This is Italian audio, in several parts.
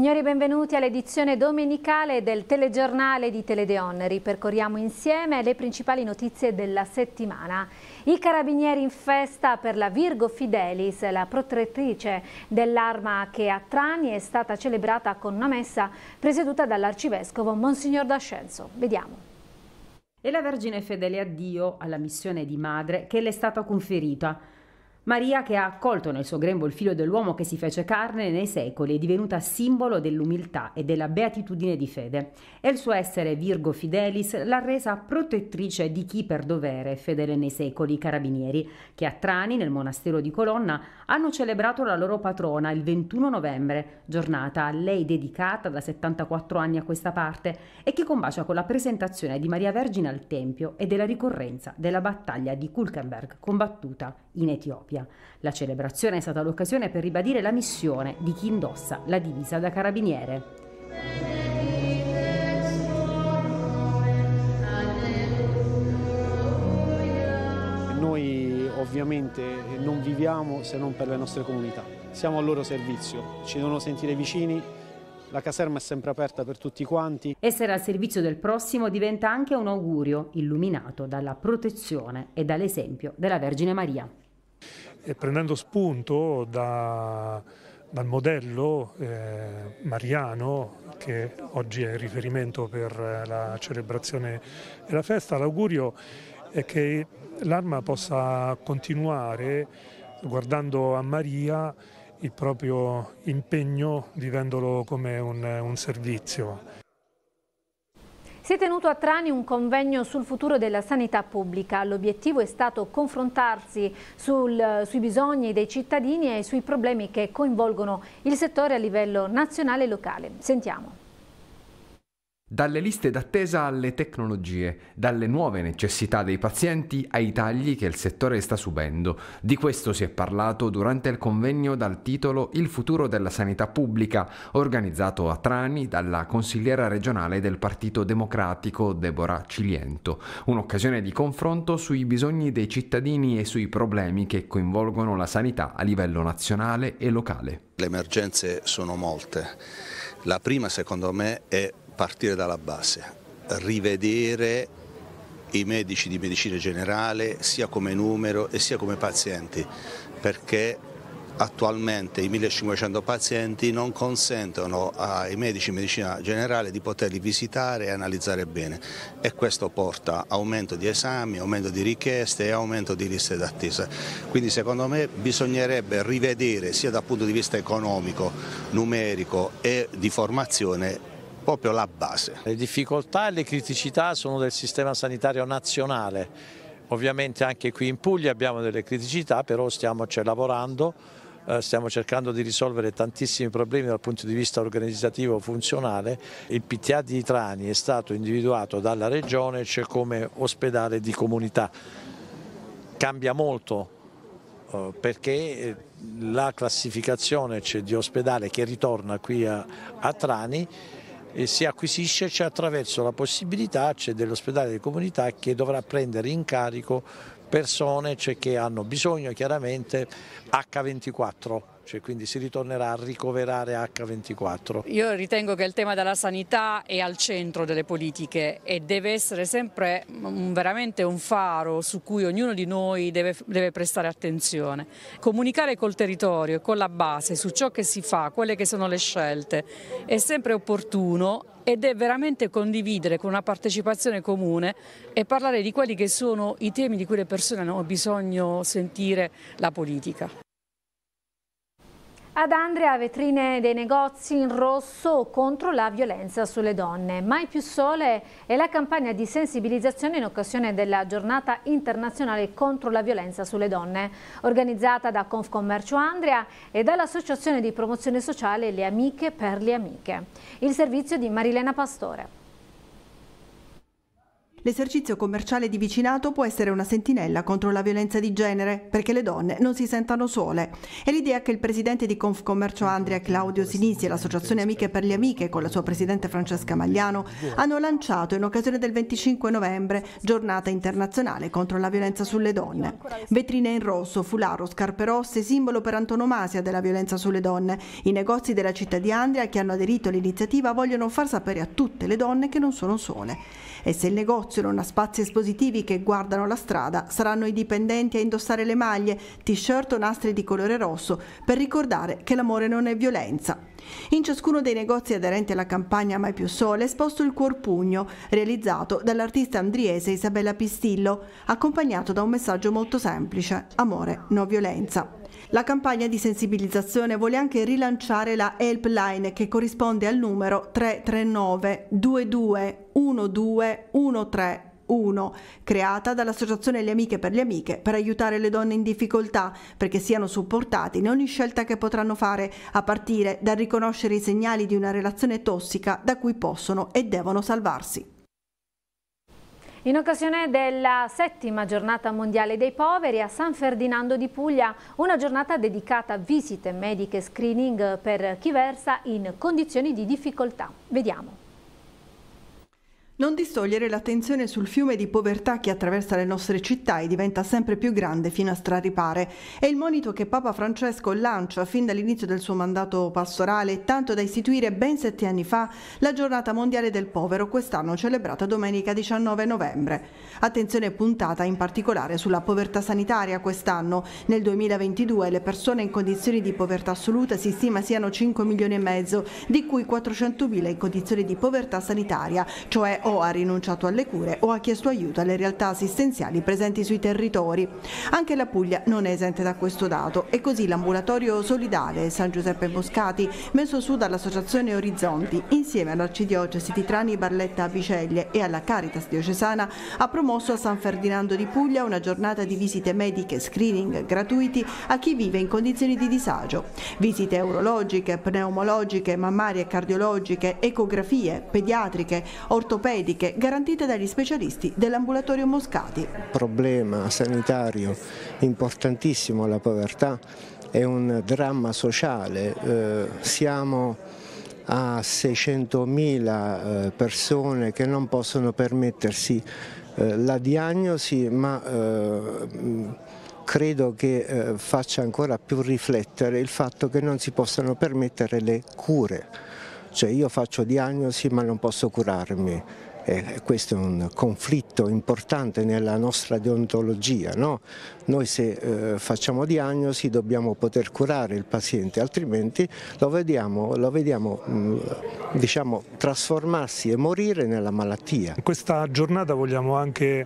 Signori, benvenuti all'edizione domenicale del telegiornale di Teledeon. Ripercorriamo insieme le principali notizie della settimana. I carabinieri in festa per la Virgo Fidelis, la protettrice dell'arma che a Trani è stata celebrata con una messa presieduta dall'arcivescovo Monsignor D'Ascenso. Vediamo. E la Vergine fedele a Dio, alla missione di madre che le è stata conferita. Maria, che ha accolto nel suo grembo il figlio dell'uomo che si fece carne nei secoli, è divenuta simbolo dell'umiltà e della beatitudine di fede. E il suo essere Virgo Fidelis l'ha resa protettrice di chi per dovere è fedele nei secoli, i carabinieri, che a Trani, nel monastero di Colonna, hanno celebrato la loro patrona il 21 novembre, giornata a lei dedicata da 74 anni a questa parte e che combacia con la presentazione di Maria Vergine al Tempio e della ricorrenza della battaglia di Kulkenberg combattuta in Etiopia. Etiopia. La celebrazione è stata l'occasione per ribadire la missione di chi indossa la divisa da carabiniere. Noi ovviamente non viviamo se non per le nostre comunità, siamo al loro servizio, ci devono sentire vicini, la caserma è sempre aperta per tutti quanti. Essere al servizio del prossimo diventa anche un augurio illuminato dalla protezione e dall'esempio della Vergine Maria e prendendo spunto da, dal modello eh, mariano che oggi è riferimento per la celebrazione della festa, l'augurio è che l'Arma possa continuare guardando a Maria il proprio impegno vivendolo come un, un servizio. Si è tenuto a Trani un convegno sul futuro della sanità pubblica. L'obiettivo è stato confrontarsi sul, sui bisogni dei cittadini e sui problemi che coinvolgono il settore a livello nazionale e locale. Sentiamo. Dalle liste d'attesa alle tecnologie, dalle nuove necessità dei pazienti ai tagli che il settore sta subendo. Di questo si è parlato durante il convegno dal titolo Il futuro della sanità pubblica, organizzato a Trani dalla consigliera regionale del Partito Democratico Deborah Ciliento. Un'occasione di confronto sui bisogni dei cittadini e sui problemi che coinvolgono la sanità a livello nazionale e locale. Le emergenze sono molte. La prima secondo me è partire dalla base, rivedere i medici di medicina generale sia come numero e sia come pazienti, perché attualmente i 1500 pazienti non consentono ai medici di medicina generale di poterli visitare e analizzare bene e questo porta aumento di esami, aumento di richieste e aumento di liste d'attesa. Quindi secondo me bisognerebbe rivedere sia dal punto di vista economico, numerico e di formazione proprio la base. Le difficoltà e le criticità sono del sistema sanitario nazionale, ovviamente anche qui in Puglia abbiamo delle criticità, però stiamo lavorando, eh, stiamo cercando di risolvere tantissimi problemi dal punto di vista organizzativo e funzionale. Il PTA di Trani è stato individuato dalla Regione cioè come ospedale di comunità. Cambia molto eh, perché eh, la classificazione di ospedale che ritorna qui a, a Trani e si acquisisce cioè attraverso la possibilità cioè, dell'ospedale di comunità che dovrà prendere in carico persone cioè, che hanno bisogno chiaramente H24 cioè quindi si ritornerà a ricoverare H24. Io ritengo che il tema della sanità è al centro delle politiche e deve essere sempre veramente un faro su cui ognuno di noi deve, deve, prestare attenzione. Comunicare col territorio e con la base su ciò che si fa, quelle che sono le scelte, è sempre opportuno ed è veramente condividere con una partecipazione comune e parlare di quelli che sono i temi di cui le persone hanno bisogno sentire la politica. Ad Andrea vetrine dei negozi in rosso contro la violenza sulle donne. Mai più sole è la campagna di sensibilizzazione in occasione della giornata internazionale contro la violenza sulle donne, organizzata da Confcommercio Andrea e dall'Associazione di Promozione Sociale Le Amiche per le Amiche. Il servizio di Marilena Pastore. L'esercizio commerciale di vicinato può essere una sentinella contro la violenza di genere, perché le donne non si sentano sole. È l'idea che il presidente di Confcommercio Andria, Claudio Sinisi, e l'Associazione Amiche per le Amiche, con la sua presidente Francesca Magliano, hanno lanciato in occasione del 25 novembre, giornata internazionale contro la violenza sulle donne. Vetrine in rosso, fularo, scarpe rosse, simbolo per antonomasia della violenza sulle donne. I negozi della città di Andria che hanno aderito all'iniziativa vogliono far sapere a tutte le donne che non sono sole. E se il negozio non ha spazi espositivi che guardano la strada, saranno i dipendenti a indossare le maglie, t-shirt o nastri di colore rosso per ricordare che l'amore non è violenza. In ciascuno dei negozi aderenti alla campagna Mai più Sole è esposto il cuorpugno, realizzato dall'artista andriese Isabella Pistillo, accompagnato da un messaggio molto semplice: amore, no violenza. La campagna di sensibilizzazione vuole anche rilanciare la helpline che corrisponde al numero 339 22 12 13 1, creata dall'Associazione Le Amiche per le Amiche per aiutare le donne in difficoltà perché siano supportate in ogni scelta che potranno fare, a partire dal riconoscere i segnali di una relazione tossica da cui possono e devono salvarsi. In occasione della settima giornata mondiale dei poveri a San Ferdinando di Puglia, una giornata dedicata a visite mediche e screening per chi versa in condizioni di difficoltà. Vediamo. Non distogliere l'attenzione sul fiume di povertà che attraversa le nostre città e diventa sempre più grande fino a straripare. È il monito che Papa Francesco lancia fin dall'inizio del suo mandato pastorale, tanto da istituire ben sette anni fa la giornata mondiale del povero, quest'anno celebrata domenica 19 novembre. Attenzione puntata in particolare sulla povertà sanitaria quest'anno. Nel 2022 le persone in condizioni di povertà assoluta si stima siano 5 milioni e mezzo, di cui 400 mila in condizioni di povertà sanitaria, cioè o ha rinunciato alle cure o ha chiesto aiuto alle realtà assistenziali presenti sui territori. Anche la Puglia non è esente da questo dato e così l'ambulatorio solidale San Giuseppe Boscati, messo su dall'Associazione Orizzonti, insieme all'Arcidiocesi di Trani Barletta Viceglie e alla Caritas diocesana, ha promosso a San Ferdinando di Puglia una giornata di visite mediche e screening gratuiti a chi vive in condizioni di disagio. Visite urologiche, pneumologiche, mammarie e cardiologiche, ecografie, pediatriche, ortopediche, mediche garantite dagli specialisti dell'ambulatorio Moscati. Problema sanitario importantissimo la povertà è un dramma sociale, eh, siamo a 600.000 eh, persone che non possono permettersi eh, la diagnosi ma eh, credo che faccia ancora più riflettere il fatto che non si possano permettere le cure, cioè io faccio diagnosi ma non posso curarmi, eh, questo è un conflitto importante nella nostra deontologia. No? Noi se eh, facciamo diagnosi dobbiamo poter curare il paziente, altrimenti lo vediamo, lo vediamo mh, mm, diciamo, trasformarsi e morire nella malattia. In questa giornata vogliamo anche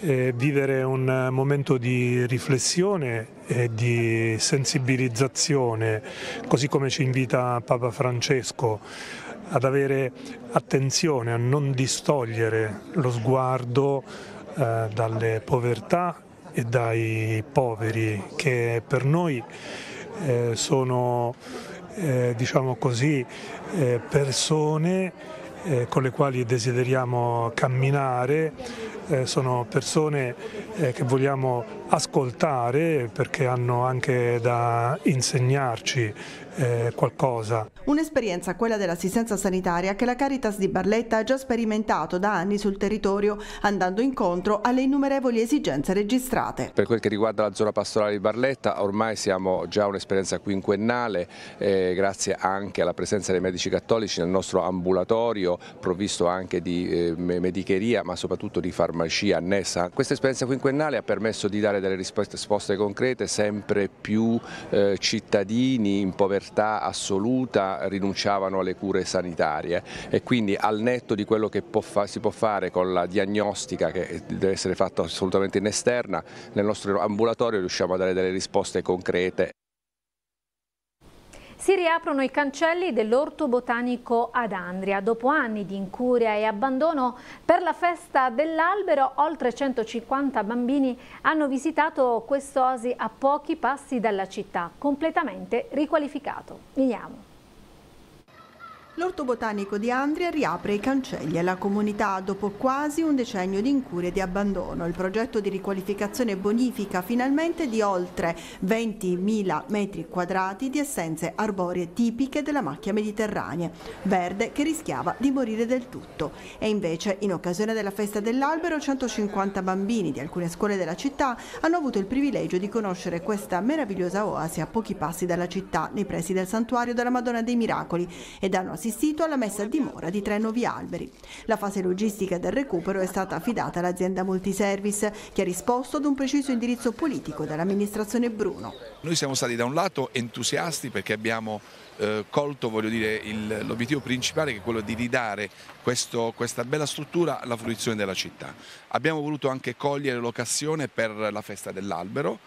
eh, vivere un momento di riflessione e di sensibilizzazione, così come ci invita Papa Francesco ad avere attenzione, a non distogliere lo sguardo eh, dalle povertà e dai poveri che per noi eh, sono eh, diciamo così, eh, persone eh, con le quali desideriamo camminare, eh, sono persone che vogliamo ascoltare perché hanno anche da insegnarci eh, qualcosa. Un'esperienza, quella dell'assistenza sanitaria, che la Caritas di Barletta ha già sperimentato da anni sul territorio, andando incontro alle innumerevoli esigenze registrate. Per quel che riguarda la zona pastorale di Barletta, ormai siamo già un'esperienza quinquennale, eh, grazie anche alla presenza dei medici cattolici nel nostro ambulatorio, provvisto anche di eh, medicheria, ma soprattutto di farmacia annessa. Questa esperienza quinquennale ha permesso di dare delle risposte concrete, sempre più eh, cittadini in povertà povertà assoluta rinunciavano alle cure sanitarie e quindi al netto di quello che può si può fare con la diagnostica che deve essere fatta assolutamente in esterna, nel nostro ambulatorio riusciamo a dare delle risposte concrete. Si riaprono i cancelli dell'Orto Botanico ad Andria. Dopo anni di incuria e abbandono per la festa dell'albero, oltre 150 bambini hanno visitato questo oasi a pochi passi dalla città, completamente riqualificato. Veniamo. L'orto botanico di Andria riapre i cancelli alla comunità dopo quasi un decennio di incuria e di abbandono. Il progetto di riqualificazione bonifica finalmente di oltre 20.000 metri quadrati di essenze arboree tipiche della macchia mediterranea, verde che rischiava di morire del tutto. E invece, in occasione della festa dell'albero, 150 bambini di alcune scuole della città hanno avuto il privilegio di conoscere questa meravigliosa oasi a pochi passi dalla città, nei pressi del santuario della Madonna dei Miracoli, ed hanno assistito assistito alla messa a dimora di tre nuovi alberi. La fase logistica del recupero è stata affidata all'azienda Multiservice che ha risposto ad un preciso indirizzo politico dall'amministrazione Bruno. Noi siamo stati da un lato entusiasti perché abbiamo eh, colto l'obiettivo principale che è quello di ridare questo, questa bella struttura alla fruizione della città. Abbiamo voluto anche cogliere l'occasione per la festa dell'albero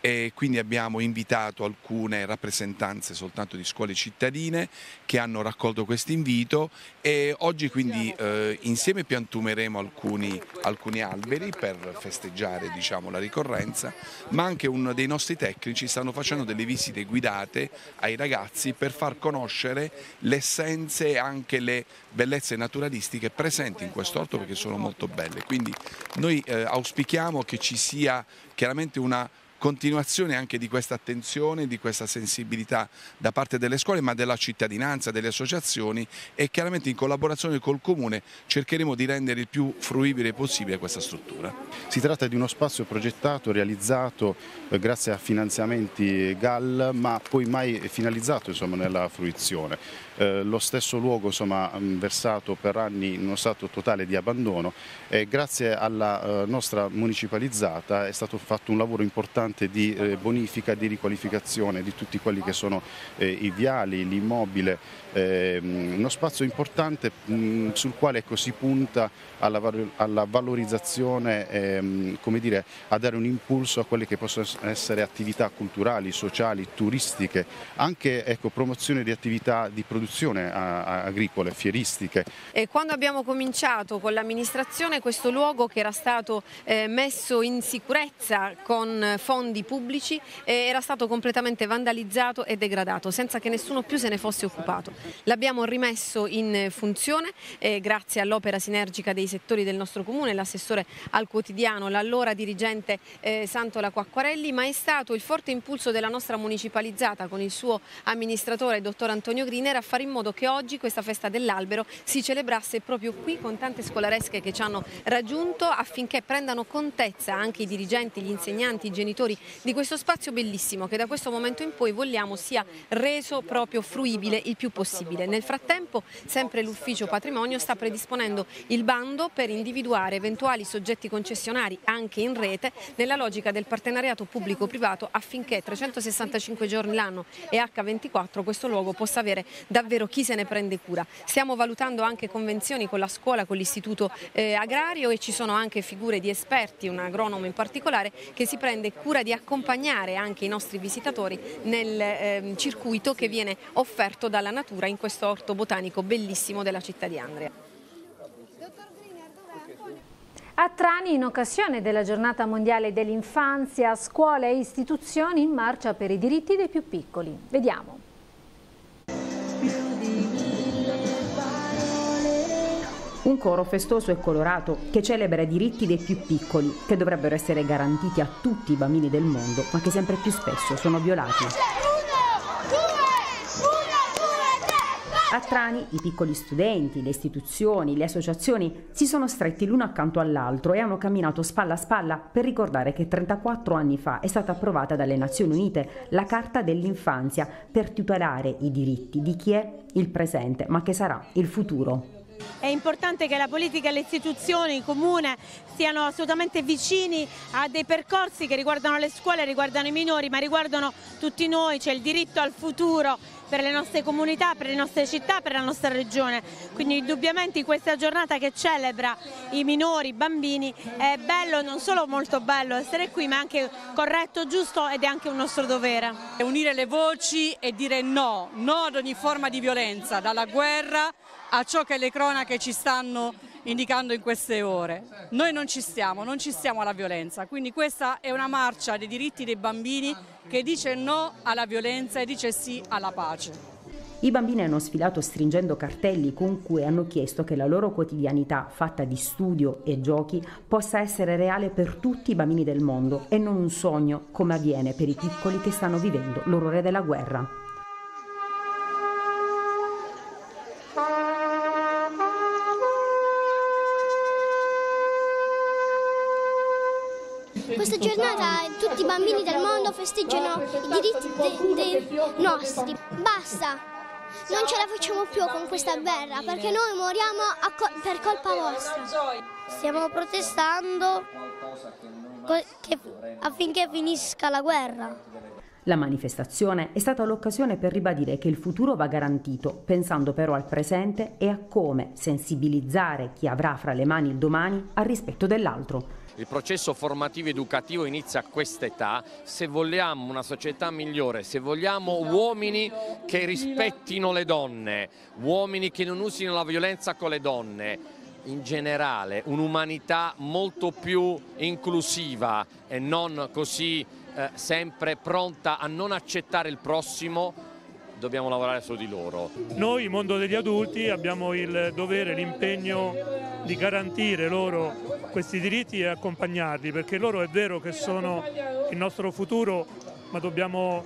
e quindi abbiamo invitato alcune rappresentanze soltanto di scuole cittadine che hanno raccolto questo invito e oggi quindi eh, insieme piantumeremo alcuni, alcuni, alberi per festeggiare diciamo, la ricorrenza ma anche uno dei nostri tecnici stanno facendo delle visite guidate ai ragazzi per far conoscere le essenze e anche le bellezze naturalistiche presenti in questo orto perché sono molto belle. Quindi noi eh, auspichiamo che ci sia chiaramente una continuazione anche di questa attenzione, di questa sensibilità da parte delle scuole ma della cittadinanza, delle associazioni e chiaramente in collaborazione col Comune cercheremo di rendere il più fruibile possibile questa struttura. Si tratta di uno spazio progettato, realizzato eh, grazie a finanziamenti GAL ma poi mai finalizzato insomma, nella fruizione. Eh, lo stesso luogo insomma, versato per anni in uno stato totale di abbandono. E grazie alla eh, nostra municipalizzata è stato fatto un lavoro importante di eh, bonifica, di riqualificazione di tutti quelli che sono eh, i viali, l'immobile, uno spazio importante mh, sul quale ecco, si punta alla, alla valorizzazione, ehm, come dire, a dare un impulso a quelle che possono essere attività culturali, sociali, turistiche, anche ecco, promozione di attività di produzione a, a, agricole, fieristiche. E quando abbiamo cominciato con l'amministrazione questo luogo che era stato eh, messo in sicurezza con fondi pubblici era stato completamente vandalizzato e degradato senza che nessuno più se ne fosse occupato. L'abbiamo rimesso in funzione eh, grazie all'opera sinergica dei settori del nostro comune, l'assessore al quotidiano, l'allora dirigente eh, Santola Quacquarelli, ma è stato il forte impulso della nostra municipalizzata con il suo amministratore, dottor Antonio Griner, a fare in modo che oggi questa festa dell'albero si celebrasse proprio qui con tante scolaresche che ci hanno raggiunto affinché prendano contezza anche i dirigenti, gli insegnanti, i genitori di questo spazio bellissimo che da questo momento in poi vogliamo sia reso proprio fruibile il più possibile. Nel frattempo sempre l'ufficio patrimonio sta predisponendo il bando per individuare eventuali soggetti concessionari anche in rete nella logica del partenariato pubblico-privato affinché 365 giorni l'anno e H24 questo luogo possa avere davvero chi se ne prende cura. Stiamo valutando anche convenzioni con la scuola, con l'istituto eh, agrario e ci sono anche figure di esperti, un agronomo in particolare, che si prende cura di accompagnare anche i nostri visitatori nel eh, circuito che viene offerto dalla natura in questo orto botanico bellissimo della città di Andria. A Trani, in occasione della giornata mondiale dell'infanzia, scuole e istituzioni in marcia per i diritti dei più piccoli. Vediamo. Un coro festoso e colorato che celebra i diritti dei più piccoli, che dovrebbero essere garantiti a tutti i bambini del mondo, ma che sempre più spesso sono violati. A Trani i piccoli studenti, le istituzioni, le associazioni si sono stretti l'uno accanto all'altro e hanno camminato spalla a spalla per ricordare che 34 anni fa è stata approvata dalle Nazioni Unite la Carta dell'infanzia per tutelare i diritti di chi è il presente, ma che sarà il futuro. È importante che la politica e le istituzioni, il comune, siano assolutamente vicini a dei percorsi che riguardano le scuole, riguardano i minori, ma riguardano tutti noi, c'è il diritto al futuro per le nostre comunità, per le nostre città, per la nostra regione. Quindi indubbiamente in questa giornata che celebra i minori, i bambini, è bello, non solo molto bello essere qui, ma anche corretto, giusto ed è anche un nostro dovere. Unire le voci e dire no, no ad ogni forma di violenza, dalla guerra a ciò che le cronache ci stanno indicando in queste ore. Noi non ci stiamo, non ci stiamo alla violenza, quindi questa è una marcia dei diritti dei bambini che dice no alla violenza e dice sì alla pace. I bambini hanno sfilato stringendo cartelli con cui hanno chiesto che la loro quotidianità fatta di studio e giochi possa essere reale per tutti i bambini del mondo e non un sogno come avviene per i piccoli che stanno vivendo l'orrore della guerra. Nostri. Basta! Non ce la facciamo più con questa guerra perché noi moriamo co per colpa vostra. Stiamo protestando affinché finisca la guerra. La manifestazione è stata l'occasione per ribadire che il futuro va garantito, pensando però al presente e a come sensibilizzare chi avrà fra le mani il domani al rispetto dell'altro. Il processo formativo educativo inizia a quest'età, se vogliamo una società migliore, se vogliamo uomini che rispettino le donne, uomini che non usino la violenza con le donne, in generale un'umanità molto più inclusiva e non così eh, sempre pronta a non accettare il prossimo, dobbiamo lavorare su di loro. Noi, mondo degli adulti, abbiamo il dovere, l'impegno di garantire loro questi diritti e accompagnarli, perché loro è vero che sono il nostro futuro, ma dobbiamo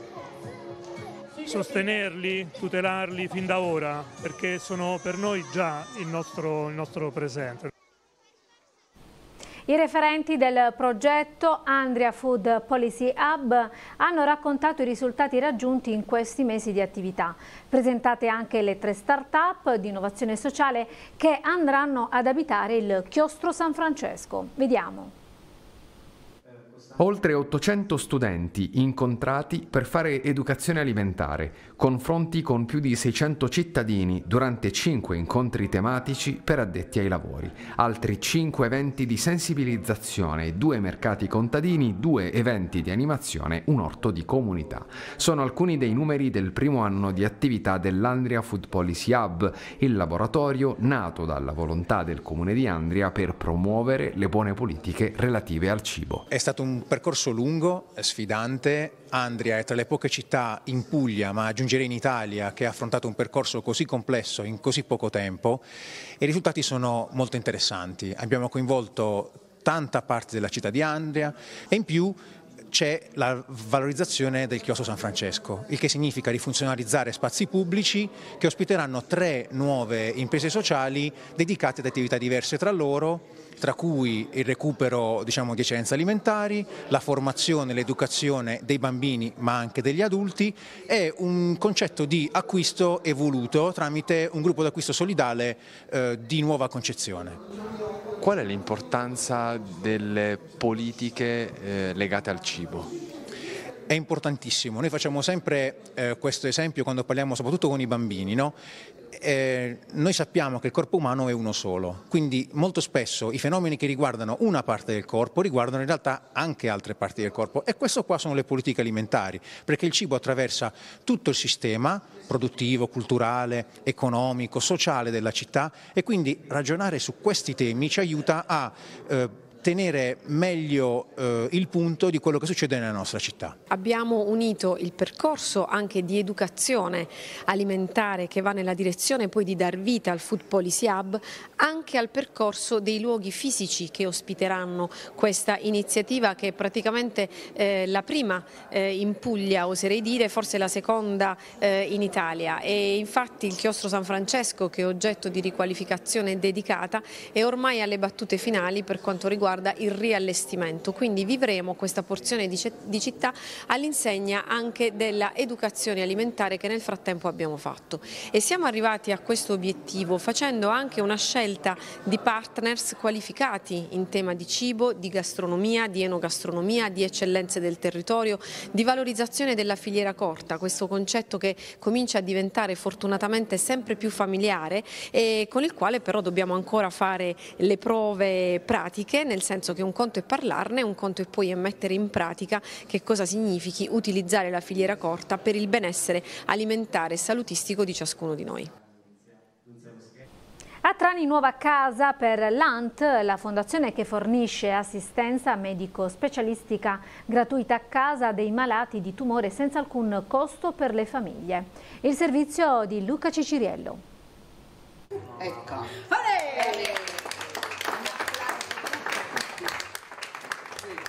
sostenerli, tutelarli fin da ora, perché sono per noi già il nostro, il nostro presente. I referenti del progetto Andria Food Policy Hub hanno raccontato i risultati raggiunti in questi mesi di attività. Presentate anche le tre start-up di innovazione sociale che andranno ad abitare il chiostro San Francesco. Vediamo. Oltre 800 studenti incontrati per fare educazione alimentare, confronti con più di 600 cittadini durante 5 incontri tematici per addetti ai lavori, altri 5 eventi di sensibilizzazione, 2 mercati contadini, 2 eventi di animazione, un orto di comunità. Sono alcuni dei numeri del primo anno di attività dell'Andria Food Policy Hub, il laboratorio nato dalla volontà del comune di Andria per promuovere le buone politiche relative al cibo. È stato un percorso lungo, sfidante. Andria è tra le poche città in Puglia, ma aggiungerei in Italia, che ha affrontato un percorso così complesso in così poco tempo e i risultati sono molto interessanti. Abbiamo coinvolto tanta parte della città di Andria e in più c'è la valorizzazione del chiostro San Francesco, il che significa rifunzionalizzare spazi pubblici che ospiteranno tre nuove imprese sociali dedicate ad attività diverse tra loro tra cui il recupero diciamo, di eccellenze alimentari, la formazione e l'educazione dei bambini ma anche degli adulti e un concetto di acquisto evoluto tramite un gruppo d'acquisto solidale eh, di nuova concezione. Qual è l'importanza delle politiche eh, legate al cibo? È importantissimo, noi facciamo sempre eh, questo esempio quando parliamo soprattutto con i bambini, no? eh, noi sappiamo che il corpo umano è uno solo, quindi molto spesso i fenomeni che riguardano una parte del corpo riguardano in realtà anche altre parti del corpo e questo qua sono le politiche alimentari, perché il cibo attraversa tutto il sistema produttivo, culturale, economico, sociale della città e quindi ragionare su questi temi ci aiuta a eh, tenere meglio eh, il punto di quello che succede nella nostra città. Abbiamo unito il percorso anche di educazione alimentare che va nella direzione poi di dar vita al Food Policy Hub anche al percorso dei luoghi fisici che ospiteranno questa iniziativa che è praticamente eh, la prima eh, in Puglia oserei dire, forse la seconda eh, in Italia e infatti il chiostro San Francesco che è oggetto di riqualificazione dedicata è ormai alle battute finali per quanto riguarda riguarda il riallestimento, quindi vivremo questa porzione di città all'insegna anche dell'educazione alimentare che nel frattempo abbiamo fatto. E siamo arrivati a questo obiettivo facendo anche una scelta di partners qualificati in tema di cibo, di gastronomia, di enogastronomia, di eccellenze del territorio, di valorizzazione della filiera corta, questo concetto che comincia a diventare fortunatamente sempre più familiare e con il quale però dobbiamo ancora fare le prove pratiche nel nel senso che un conto è parlarne, un conto è poi mettere in pratica che cosa significhi utilizzare la filiera corta per il benessere alimentare e salutistico di ciascuno di noi. A Trani nuova casa per l'ANT, la fondazione che fornisce assistenza medico-specialistica gratuita a casa dei malati di tumore senza alcun costo per le famiglie. Il servizio di Luca Ciciriello. Ecco.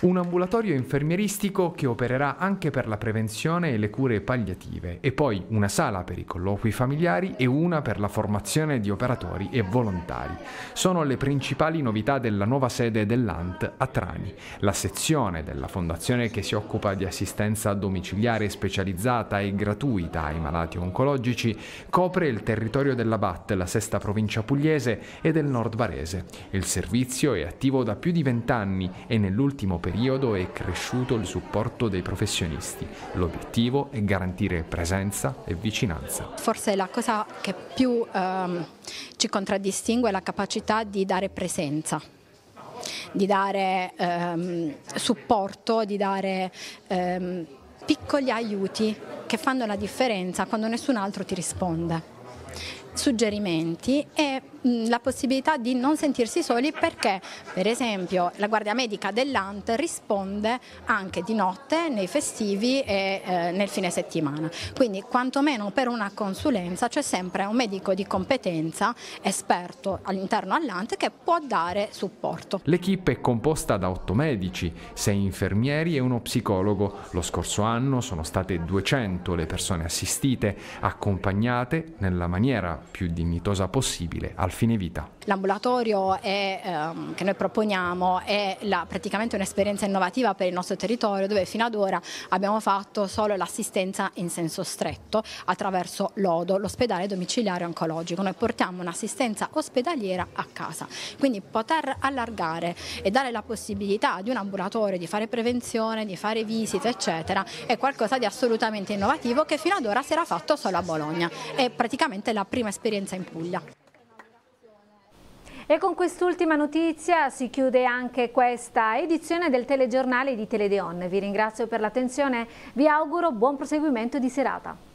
Un ambulatorio infermieristico che opererà anche per la prevenzione e le cure palliative e poi una sala per i colloqui familiari e una per la formazione di operatori e volontari. Sono le principali novità della nuova sede dell'ANT a Trani, la sezione della fondazione che si occupa di assistenza domiciliare specializzata e gratuita ai malati oncologici copre il territorio della BAT, la sesta provincia pugliese e del nord varese. Il servizio è attivo da più di vent'anni e nell'ultimo periodo periodo è cresciuto il supporto dei professionisti. L'obiettivo è garantire presenza e vicinanza. Forse la cosa che più ehm, ci contraddistingue è la capacità di dare presenza di dare ehm, supporto, di dare ehm, piccoli aiuti che fanno la differenza quando nessun altro ti risponde suggerimenti e la possibilità di non sentirsi soli perché per esempio la guardia medica dell'ANT risponde anche di notte nei festivi e eh, nel fine settimana quindi quantomeno per una consulenza c'è sempre un medico di competenza esperto all'interno all'ANT che può dare supporto. L'equipe è composta da otto medici, sei infermieri e uno psicologo. Lo scorso anno sono state 200 le persone assistite, accompagnate nella maniera più dignitosa possibile al fine vita. L'ambulatorio ehm, che noi proponiamo è la, praticamente un'esperienza innovativa per il nostro territorio dove fino ad ora abbiamo fatto solo l'assistenza in senso stretto attraverso l'ODO, l'ospedale domiciliare oncologico. Noi portiamo un'assistenza ospedaliera a casa, quindi poter allargare e dare la possibilità di un ambulatorio di fare prevenzione, di fare visite eccetera è qualcosa di assolutamente innovativo che fino ad ora si era fatto solo a Bologna. È praticamente la prima esperienza in Puglia. E con quest'ultima notizia si chiude anche questa edizione del telegiornale di Teledeon. Vi ringrazio per l'attenzione, vi auguro buon proseguimento di serata.